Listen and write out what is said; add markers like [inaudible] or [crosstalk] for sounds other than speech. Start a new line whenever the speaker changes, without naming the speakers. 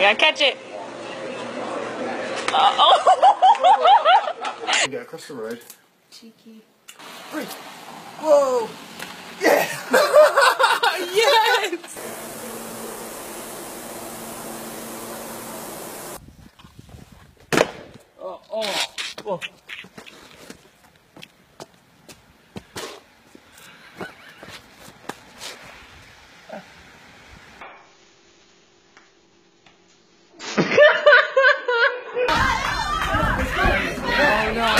gotta catch it. Uh, oh.
Get across the road.
Cheeky.
Three. Whoa! Yeah! [laughs]
yes.
Oh, oh, oh. no.